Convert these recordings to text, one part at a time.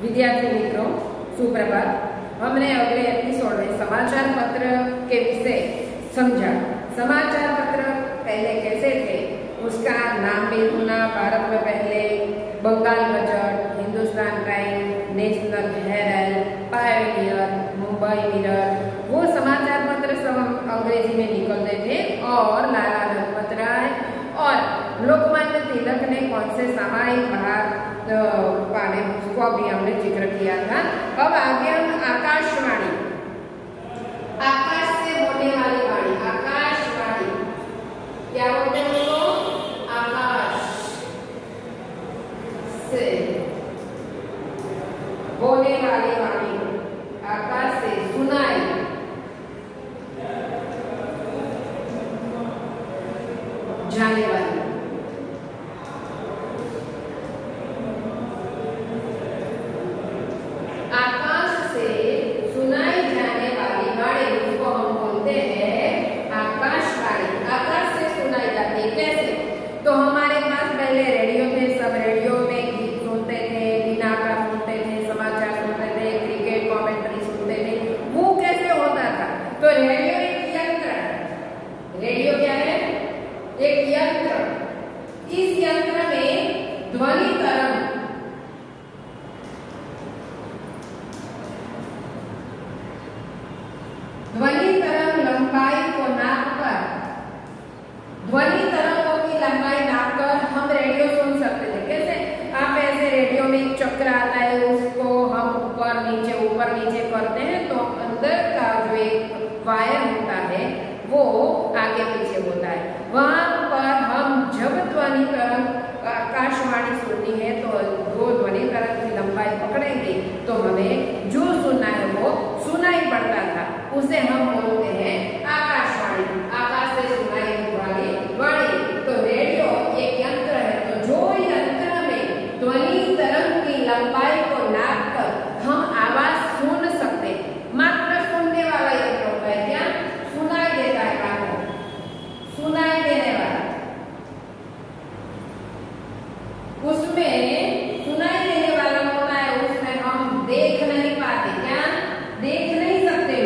विद्यार्थी मित्रों सुप्रभात हमने अगले एपिसोड में समाचार पत्र के विषय समझा समाचार पत्र पहले कैसे थे उसका नाम भी सुना भारत में पहले Bengal gazette Hindustan Times National Herald Pioneer Mumbai Mirror वो समाचार पत्र सब हम अंग्रेज़ी में निकलते थे और लाला लजपत राय और लोकमान्य तिलक ने कौन से सामायिक भाग अभी हमने ज़िक्र किया था। अब आगे हम आकाश से होने वाली वाणी आकाशवाणी क्या बोलते हैं उसको आकाश से होने वाली वाणी आकाश से सुनाई जाने वाली आकाश से सुनाई जाने वाली वाणी उसको हम बोलते हैं आकाशवाणी आकाश से सुनाई जाती है कैसे तो हमारे पास पहले रेडियो थे सब रेडियो में गीत सुनते थे बिना का सुनते थे समाचार सुनते थे क्रिकेट कमेंट्री सुनते थे वो कैसे होता था तो रेडियो एक यंत्र है रेडियो क्या है एक यंत्र इस यंत्र में ध्वनि तरंग ध्वनि तरंग लंबाई को नापकर ध्वनि तरंगों की लंबाई नापकर हम रेडियो सुन सकते थे कैसे आप ऐसे रेडियो में एक चक्र आता है उसको हम ऊपर नीचे ऊपर नीचे करते हैं तो अंदर का जो एक वायर होता है वो आगे पीछे होता है वहाँ पर हम जब ध्वनि तरंग सुननी है तो वो ध्वनि तरंग की लंबाई पकड़ेंगे तो हमें जो सुनना है वो सुनाई पड़ता था उसे हम बोलते हैं आकाशवाणी आकाश से सुनाई वाली वाणी तो रेडियो एक यंत्र है तो जो यंत्र में ध्वनि तरंग की लंबाई को नापकर हम आवाज़ सुन सकते मात्र सुनने वाला यंत्र होता है क्या सुनाई देता है कानों सुनाई देने वाला उसमें सुनाई देने वाला होता है उसमें हम देख नहीं पाते क्या देख नहीं सकते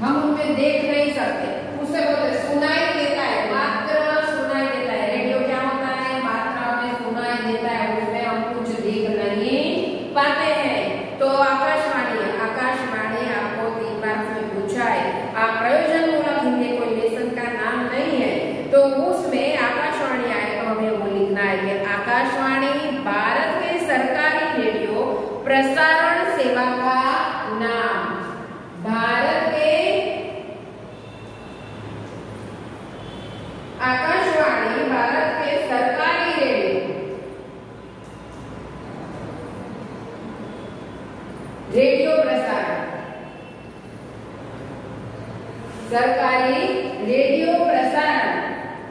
हम उनमें देख नहीं सकते उसे बोलते सुनाई देता है मात्र सुनाई देता है रेडियो क्या होता है मात्र हमें सुनाई देता है उसमें हम कुछ देख नहीं पाते हैं तो आकाशवाणी आकाशवाणी आपको तीन मार्क्स में पूछा है आप प्रयोजन मूलक हिंदी कोई लेसन का नाम नहीं है तो उसमें आकाशवाणी आए तो हमें वो लिखना है कि आकाशवाणी भारत के सरकारी रेडियो प्रसारण सेवा का नाम। भारत के आकाशवाणी, भारत के सरकारी रेडियो। रेडियो प्रसारण। सरकारी रेडियो प्रसारण,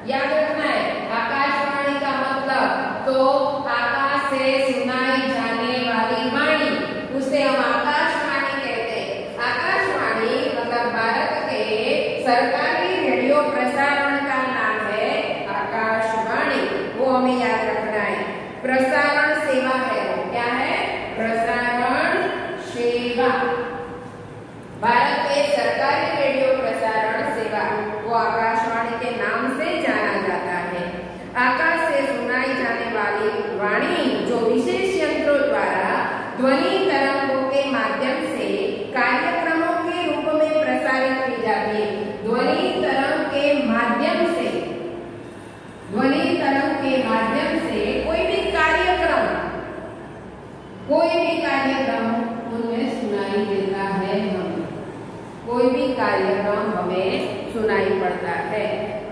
याद रखना है, आकाशवाणी का मतलब तो आकाश से सुनाई वाणी उसे हम आकाशवाणी कहते हैं। आकाशवाणी मतलब भारत के सरकारी रेडियो प्रसारण का नाम है आकाशवाणी। वो हमें याद रखना है। प्रसारण सेवा है क्या है? प्रसारण सेवा। भारत के सरकारी रेडियो प्रसारण सेवा, वो आकाशवाणी के नाम से जाना जाता है। आकाश से सुनाई जाने वाली वाणी, जो विशेष यंत्रों द्वारा ध्वनि तरंगों के माध्यम से कार्यक्रमों के रूप में प्रसारित की जाती है ध्वनि तरंग के माध्यम से ध्वनि तरंग के माध्यम से कोई भी कार्यक्रम कोई भी कार्यक्रम उनमें सुनाई देता है हमें कोई भी कार्यक्रम हमें सुनाई पड़ता है।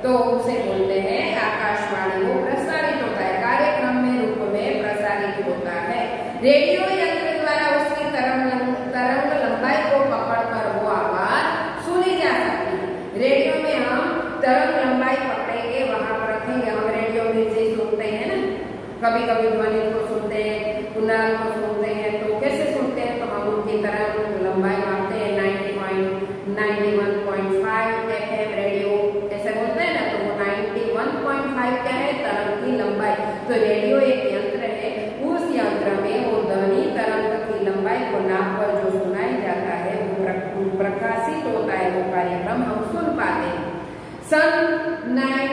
तो उसे बोलते हैं, आकाशवाणी वो प्रसारित होता है, कार्यक्रम में रूप में प्रसारित होता है। रेडियो यंत्र द्वारा उसकी तरंग तरंग लंबाई को पकड़कर वो आवाज़ सुनी जा सकती है। रेडियो में हम तरंग लंबाई पकड़ेंगे, वहाँ पर रखेंगे हम रेडियो में से सुनते हैं ना। कभी कभी ध्वनि को सुनते हैं कुंडल को सुनते हैं तो कैसे सुनते हैं? तो हम उनकी तरंग लंबाई nine.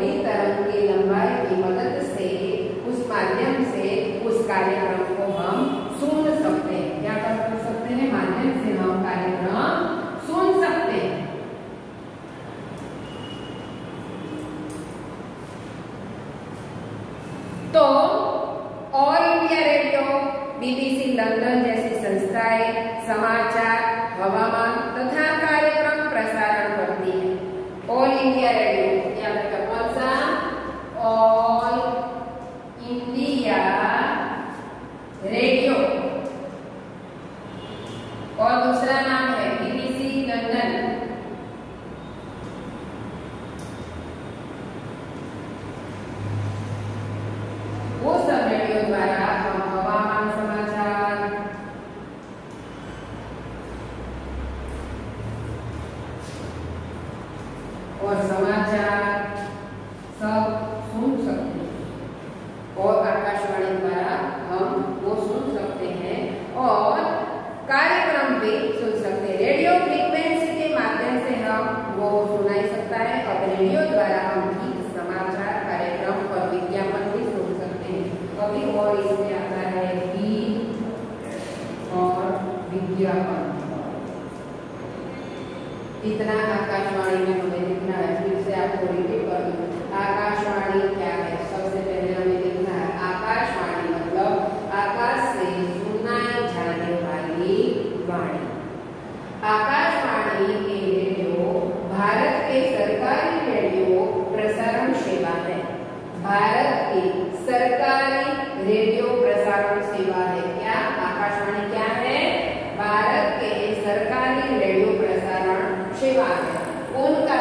लंबी तरंग की लंबाई की मदद से, उस माध्यम से, उस कार्यक्रम को हम सुन सकते हैं। क्या कर सकते हैं? माध्यम से हम कार्यक्रम सुन सकते हैं। तो All India Radio BBC London जैसी संस्थाएँ, समाचार, हवामान तथा कार्यक्रम प्रसारण करती है। ऑल इंडिया रेडियो और दूसरा नाम है बीबीसी लंदन वो सब रेडियो द्वारा हम हवामान समाचार। और समाचार। इतना आकाशवाणी में हमें लिखना है, फिर से आपको रिपीट कर आकाशवाणी क्या है? सबसे पहले हमें लिखना है, आकाशवाणी मतलब आकाश से सुनाई जाने वाली वाणी। आकाशवाणी के रेडियो भारत के सरकारी रेडियो प्रसारण सेवा है। भारत की सरकारी रेडियो प्रसारण सेवा है। Silmara, única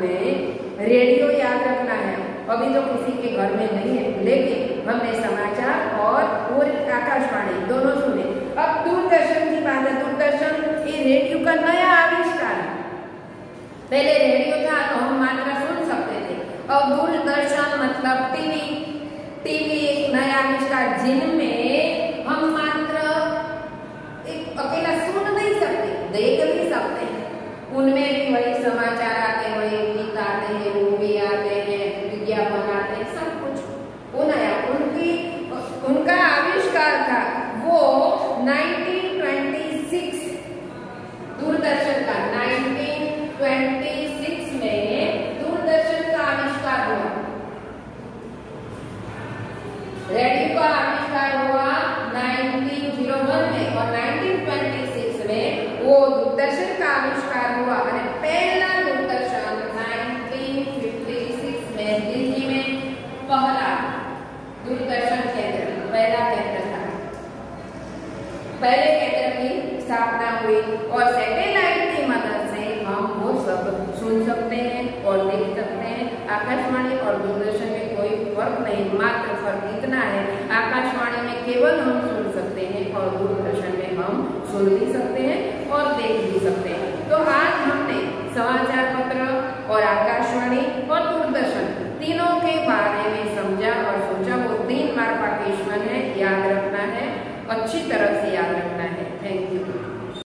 हमें रेडियो याद रखना है। अभी तो किसी के घर में नहीं है, लेकिन हमने समाचार और पूरी आकाशवाणी दोनों सुने। अब दूरदर्शन की बात है, दूरदर्शन ये रेडियो का नया आविष्कार। पहले रेडियो था तो हम मात्र सुन सकते थे। अब दूरदर्शन मतलब टीवी। टीवी एक नया आविष्कार, जिनमें हम मात्र अकेला सुन नहीं सकते, देख नहीं सकते उनमें भी वही समाचार आकाशवाणी और दूरदर्शन में कोई फ़र्क नहीं, मात्र फ़र्क इतना है, आकाशवाणी में केवल हम सुन सकते हैं और दूरदर्शन में हम सुन भी सकते हैं और देख भी सकते हैं। तो आज हमने समाचार पत्र और आकाशवाणी और दूरदर्शन तीनों के बारे में समझा और सोचा, वो तीन मार्ग पाकिस्तान है, याद रखना है, अच्छी तरह से